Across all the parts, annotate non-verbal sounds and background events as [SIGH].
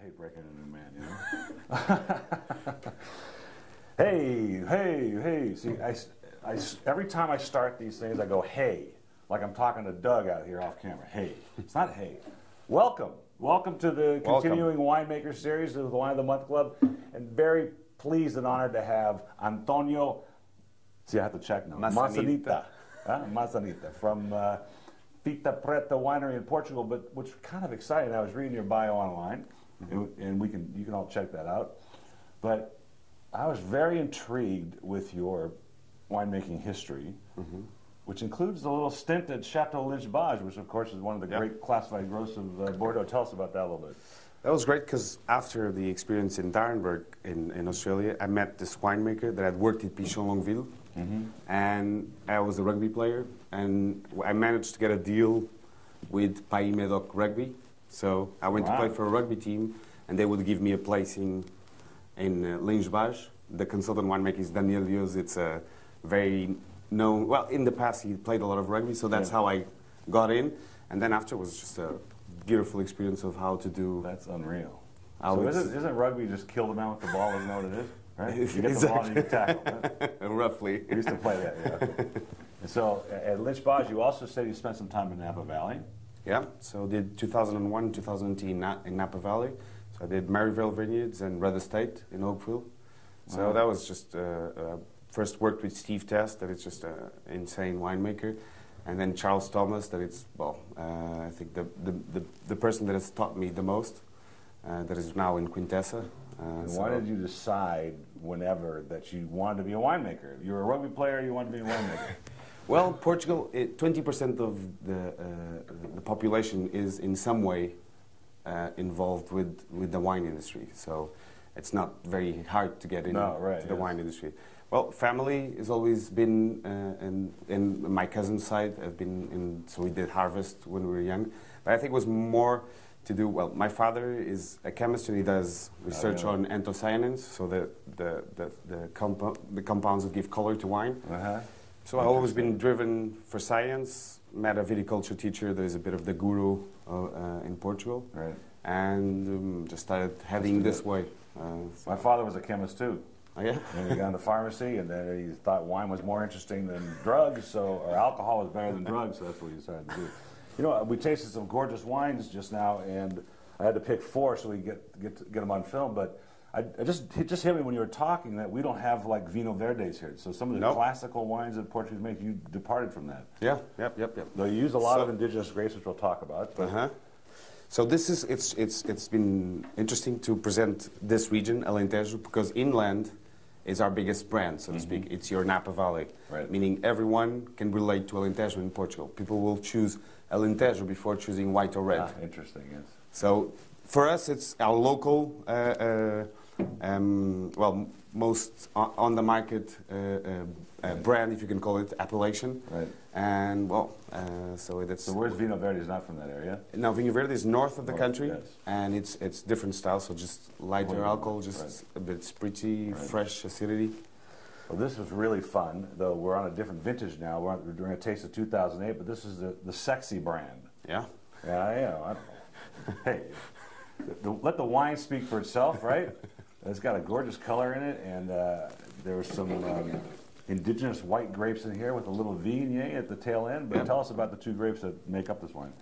I hate breaking a new man, you know. [LAUGHS] hey, hey, hey. See, I, I, every time I start these things, I go, hey, like I'm talking to Doug out here off camera. Hey, it's not hey. Welcome, welcome to the Welcome. continuing winemaker series of the Wine of the Month Club, and very pleased and honored to have Antonio. See, I have to check now. Maçanita. Maçanita, huh? From uh, Fita Preta Winery in Portugal. But what's kind of exciting, I was reading your bio online, and, and we can you can all check that out. But I was very intrigued with your winemaking history, which includes the little stint at Chateau Lynch-Bages, which of course is one of the Yeah. great classified growths of uh, Bordeaux. Tell us about that a little bit. That was great because after the experience in d'Arenberg in, in Australia, I met this winemaker that had worked at Pichon Longueville. And I was a rugby player, and I managed to get a deal with Pays Medoc Rugby. So I went Wow. to play for a rugby team, and they would give me a place in, in uh, The consultant winemaker is Daniel Llose. It's a very known, well, in the past he played a lot of rugby, so that's Yeah. how I got in. And then after was just a beautiful experience of how to do That's unreal. So isn't, isn't rugby just kill the man with the ball? Isn't that what it is? Right? [LAUGHS] You get the ball and you tackle. Right? [LAUGHS] roughly. We used to play that. Yeah. [LAUGHS] and so at Lynch-Bages, you also said you spent some time in Napa Valley. Yeah, so did 2001, 2010 in Na- in Napa Valley. So I did Merryvale Vineyards and Rudd Estate in Oakville. So Wow. that was just, uh, uh, first worked with Steve Test, that is just an insane winemaker. And then Charles Thomas, that it's, well, uh, I think the, the, the, the person that has taught me the most, uh, that is now in Quintessa. Uh, And so- why did you decide whenever that you wanted to be a winemaker? You were a rugby player, you wanted to be a winemaker. [LAUGHS] Well, Portugal, 20% of the, uh, the population is in some way uh, involved with, with the wine industry. So it's not very hard to get into No, right, the yes. wine industry. Well, family has always been, uh, and, and my cousin's side have been in, so we did harvest when we were young. But I think it was more to do, well, my father is a chemist and he does research yeah. on anthocyanins, so the, the, the, the, compo- the compounds that give color to wine. Uh-huh. So I've always been driven for science. Met a viticulture teacher. There's a bit of the guru uh, uh, in Portugal, Right. and um, just started heading this way. Uh, so- My father was a chemist too. oh, yeah. And he got into pharmacy, and then he thought wine was more interesting than drugs, so or alcohol was better than drugs, so that's what he decided to do. You know, we tasted some gorgeous wines just now, and I had to pick four so we get get get them on film. But I, I just it just hit me when you were talking that we don't have like vino verdes here. So some of the Nope. classical wines that Portuguese make, you departed from that. Yeah. Yep. Yep. Yep. Though you use a lot So- of indigenous grapes, which we'll talk about. But Uh-huh. So this is it's it's it's been interesting to present this region Alentejo because inland is our biggest brand, so to speak. It's your Napa Valley, Right. meaning everyone can relate to Alentejo in Portugal. People will choose Alentejo before choosing white or red. ah, interesting, yes. So for us, it's our local, uh, uh, um, well, most on the market uh, uh, uh, brand, if you can call it, appellation. Right. And well, uh, so that's So where's Vino Verde? Is not from that area. now Vinho Verde is north of the North, country, yes. and it's it's different styles. So just lighter Right. alcohol, just a bit spritzy, Right. fresh acidity. Well, this was really fun, though we're on a different vintage now. We're, on, we're doing a taste of 2008, but this is the, the sexy brand. Yeah. Yeah, know. I hey, the, let the wine speak for itself, right? [LAUGHS] It's got a gorgeous color in it, and uh, there was some um, indigenous white grapes in here with a little Viognier at the tail end. But Yep. tell us about the two grapes that make up this wine.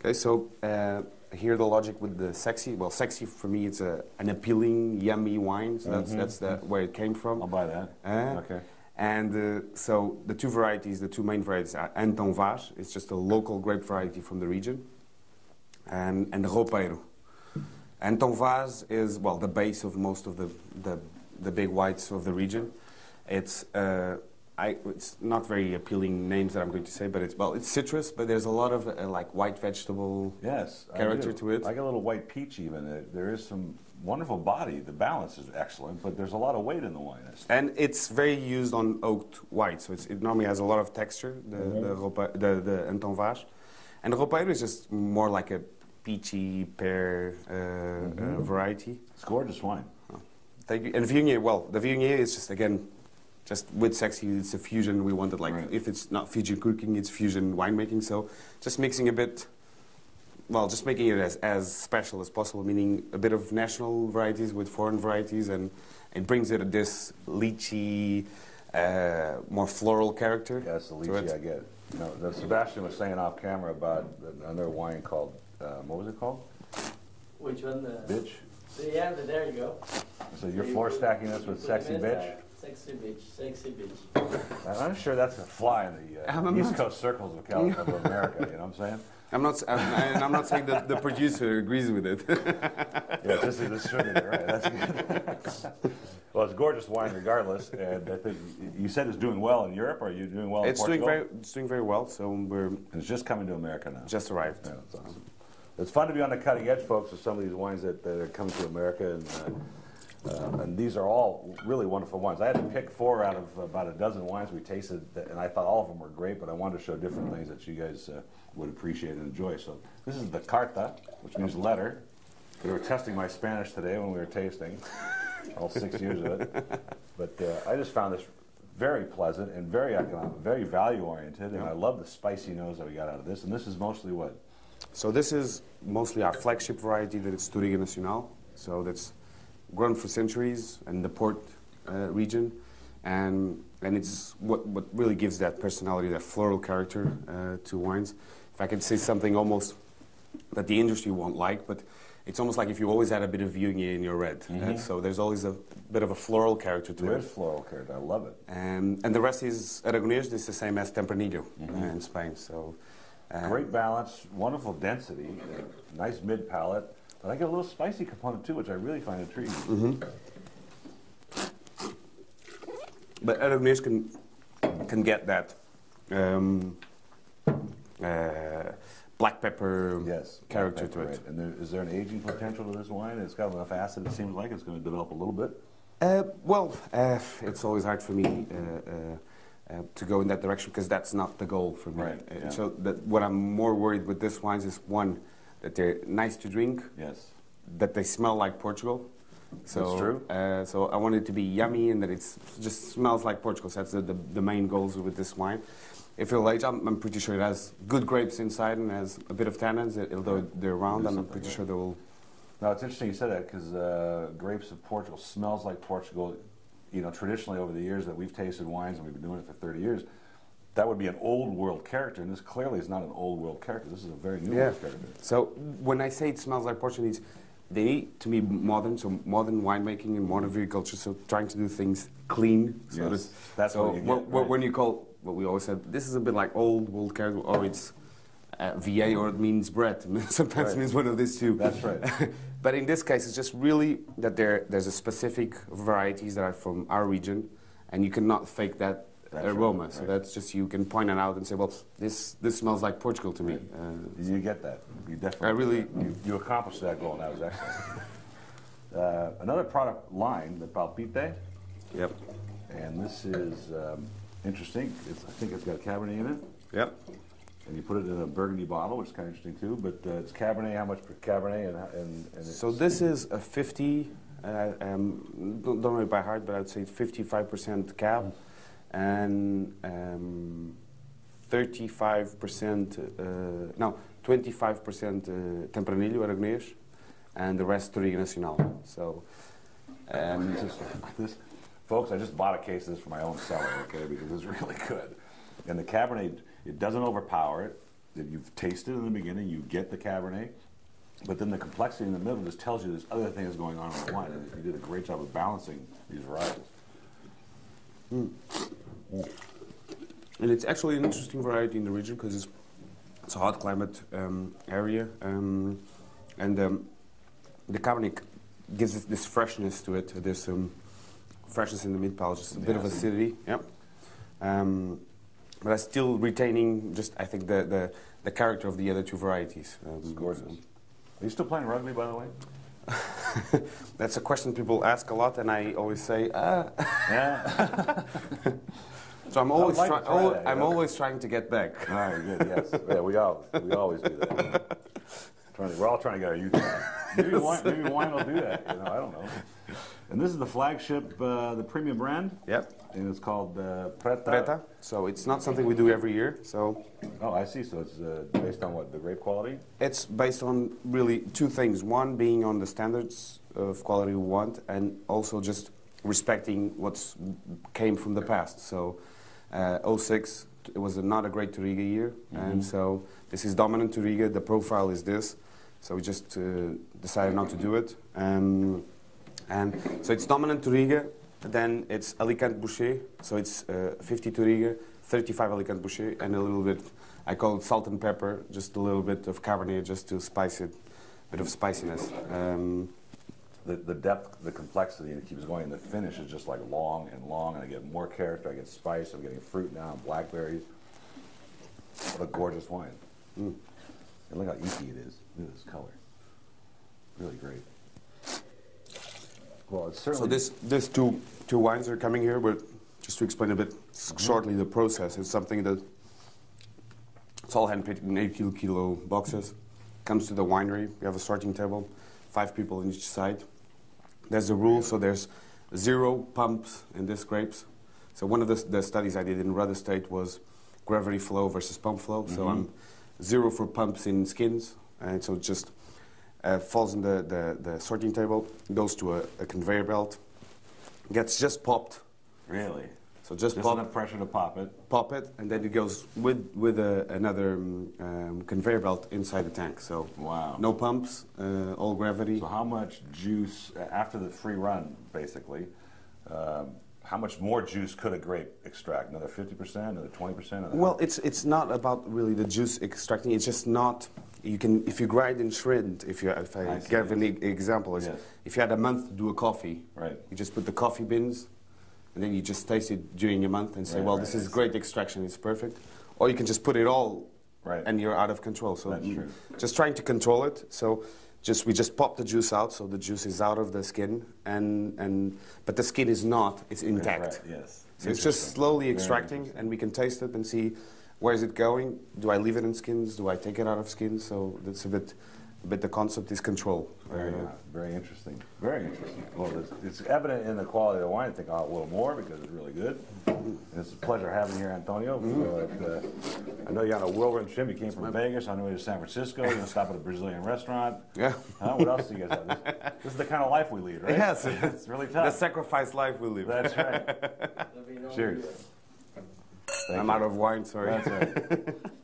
Okay, so uh, here the logic with the sexy. Well, sexy for me, it's a, an appealing, yummy wine. So that's that's the, where it came from. I'll buy that. Uh, Okay. And uh, so the two varieties, the two main varieties are Antão Vaz, it's just a local grape variety from the region, and, and Roupeiro. Antão Vaz is, well, the base of most of the, the, the big whites of the region. It's, uh, I, it's not very appealing names that I'm going to say, but it's, well, it's citrus, but there's a lot of uh, like white vegetable Yes. Character to it. I get a little white peach even. There- is some wonderful body. The balance is excellent, but there's a lot of weight in the wine. And it's very used on oaked white, so it's, it normally has a lot of texture, the, the, Ropa, the, the Antão Vaz. And the Roupeiro is just more like a peachy pear uh, uh, variety. It's gorgeous wine. Thank you. And Viognier, well, the Viognier is just, again, just with sexy, it's a fusion. We wanted, like, Right. if it's not fusion cooking, it's fusion winemaking. So just mixing a bit well, just making it as, as special as possible, meaning a bit of national varieties with foreign varieties, and it brings it this lychee, uh, more floral character. Yes, the lychee. I get. No, Sebastian was saying off camera about another wine called, uh, what was it called? Which one? The, Bitch? Yeah, the- there you go. So you're floor stacking this with sexy bitch? there. Sexy bitch, sexy bitch. And I'm sure that's a fly in the uh, East Coast circles of, California, of America, you know what I'm saying? [LAUGHS] I'm not, s- I'm, and I'm not saying that the producer agrees with it. [LAUGHS] Yeah, just a distributor, right? That's good. [LAUGHS] well, it's gorgeous wine regardless, and I think you said it's doing well in Europe. Are you doing well it's in doing Portugal? very, it's doing very well. So we're And it's just coming to America now. just arrived. Yeah, it's awesome. It's fun to be on the cutting edge, folks, with some of these wines that, that are coming to America, and, uh, uh, and these are all really wonderful wines. I had to pick four out of about a dozen wines we tasted, and I thought all of them were great, but I wanted to show different things that you guys uh, would appreciate and enjoy. So this is the carta, which means letter. We were testing my Spanish today when we were tasting, [LAUGHS] all six years of it. But uh, I just found this very pleasant and very economic, very value oriented, and I love the spicy nose that we got out of this. And this is mostly what? So this is mostly our flagship variety that is Touriga Nacional. So that's grown for centuries in the port uh, region, and and it's what what really gives that personality, that floral character uh, to wines. If I could say something almost that the industry won't like, but it's almost like if you always had a bit of Viognier in your red. uh, so there's always a bit of a floral character to There it. is floral character. I love it. Um, and the rest is Aragonés. This is the same as Tempranillo uh, in Spain. So um, Great balance, wonderful density, uh, nice mid palate, but I get a little spicy component too, which I really find intriguing. But Aragonés can can get that um, uh, black pepper Yes, character black to pepper, it. right. And there, is there an aging potential to this wine? It's got enough acid. It seems like it's going to develop a little bit. Uh, well, uh, it's always hard for me uh, to go in that direction because that's not the goal for me. Right, Uh, yeah. So that what I'm more worried with this wines is one that they're nice to drink, Yes. that they smell like Portugal. So, That's true. Uh, so I want it to be yummy and that it just smells like Portugal. So that's the, the, the main goals with this wine. If it'll age, I'm, I'm pretty sure it has good grapes inside and has a bit of tannins. It- Although they're round, I'm pretty sure they will. Now it's interesting you said that because uh, grapes of Portugal smells like Portugal. You know, traditionally over the years that we've tasted wines and we've been doing it for 30 years, that would be an old world character, and this clearly is not an old world character. This is a very new Yeah. world character. So when I say it smells like Portuguese, they need to be modern, so modern winemaking and modern viticulture, so trying to do things clean. So Yes, that's, that's so what you get, right. when you call what we always said, this is a bit like old world character, or it's uh, VA, or it means bread. [LAUGHS] Sometimes Right. it means one of these two. That's right. [LAUGHS] but in this case, it's just really that there there's a specific varieties that are from our region, and you cannot fake that That's right, aroma. So that's just you can point it out and say, well, this this smells like Portugal to me. Right. Uh, You get that. You definitely. I really- You, you accomplished that goal, and that was excellent. [LAUGHS] uh, another product line, the Palpite, yep. and this is um, interesting. It's, I think it's got Cabernet in it, Yep. And you put it in a Burgundy bottle, which is kind of interesting too. But uh, it's Cabernet. How much per Cabernet? And, and, and So this is a 50, uh, um, don't, don't know it by heart, but I'd say 55% cab and um, 35%, uh, no, 25% uh, Tempranillo Aragonés and the rest Touriga Nacional. So, um, [LAUGHS] This, this, folks, I just bought a case of this for my own cellar, okay, because it's really [LAUGHS] good. And the Cabernet, it doesn't overpower it. That you've tasted in the beginning, you get the Cabernet, but then the complexity in the middle just tells you there's other things going on in the wine. And you did a great job of balancing these varietals. And it's actually an interesting variety in the region because it's, it's a hot climate um, area, um, and um, the Cabernet gives it this freshness to it. There's some freshness in the mid palate, just a bit of acidity. Yep. But I'm still retaining just I think the, the, the character of the other two varieties. Um, It's gorgeous. Are you still playing rugby, by the way? [LAUGHS] That's a question people ask a lot, and I always say, ah. Yeah. [LAUGHS] So I'm I would always, like to try- try al- that, I'm yeah. always trying to get back. All right, good. Yes. Yeah, we all we always do that. [LAUGHS] Trying to, we're all trying to get our youth on. Maybe wine, maybe wine will do that. You know, I don't know. And this is the flagship, uh, the premium brand, Yep. and it's called uh, Preta. Preta. So it's not something we do every year. So Oh, I see. So it's uh, based on what the grape quality. it's based on really two things. One being on the standards of quality we want, and also just respecting what's came from the past. So uh, 06 it was a, not a great Touriga year, and so this is dominant Touriga. The profile is this. So we just uh, decided not to do it. Um, and so it's dominant Touriga, then it's Alicante Bouschet, so it's uh, 50 Touriga, 35 Alicante Bouschet, and a little bit, I call it salt and pepper, just a little bit of Cabernet just to spice it, a bit of spiciness. Um, The, the depth, the complexity, and it keeps going. And the finish is just like long and long, and I get more character. I get spice. I'm getting fruit now, and blackberries. What a gorgeous wine! Mm. And look how inky it is. Look at this color. Really great. Well, it's certainly. so this, this two, two wines are coming here, but just to explain a bit s- shortly the process, it's something that it's all handpicked in 8 kilo, boxes. Comes to the winery, we have a sorting table, five people on each side. There's a rule, so there's zero pumps in these grapes. So one of the, the studies I did in Rudd Estate was gravity flow versus pump flow. So mm-hmm. I'm zero for pumps in skins, and so just uh, falls in the, the, the sorting table, goes to a, a conveyor belt, gets just popped. really So just, just pop, enough pressure to pop it. pop it, and then it goes with with a, another um, um, conveyor belt inside the tank. So Wow. no pumps, uh, all gravity. So how much juice uh, after the free run, basically? Um, how much more juice could a grape extract? Another fifty percent? Another twenty percent? Well, it's it's not about really the juice extracting. It's just not. You can if you grind and shred. If you if I, I give an e- example, is Yes. if you had a month to do a coffee, Right. You just put the coffee bins, and then you just taste it during your month and say, Right, well, right, this is great extraction. It's perfect. Or you can just put it all, Right. and you're out of control. So That's true. just trying to control it. So. Just we just pop the juice out, so the juice is out of the skin, and and but the skin is not; it's intact. Right, yes. So it's just slowly extracting, and we can taste it and see where is it going. Do I leave it in skins? Do I take it out of skins? So that's a bit, a bit the concept is control. Very, Uh, very interesting. Very interesting. Well, it's, it's evident in the quality of the wine. I think I'll have a little more because it's really good. And it's a pleasure having you here, Antonio. Mm-hmm. So it, uh, I know you're on a whirlwind trip. You came from Vegas on the way to San Francisco. You're going to stop at a Brazilian restaurant. yeah. Huh? What else do you guys have? This, this is the kind of life we lead, right? Yes. [LAUGHS] it's really tough. The tough. sacrifice life we live. That's right. [LAUGHS] Let me know Cheers. Thank I'm you. out of wine. Sorry. That's right. [LAUGHS]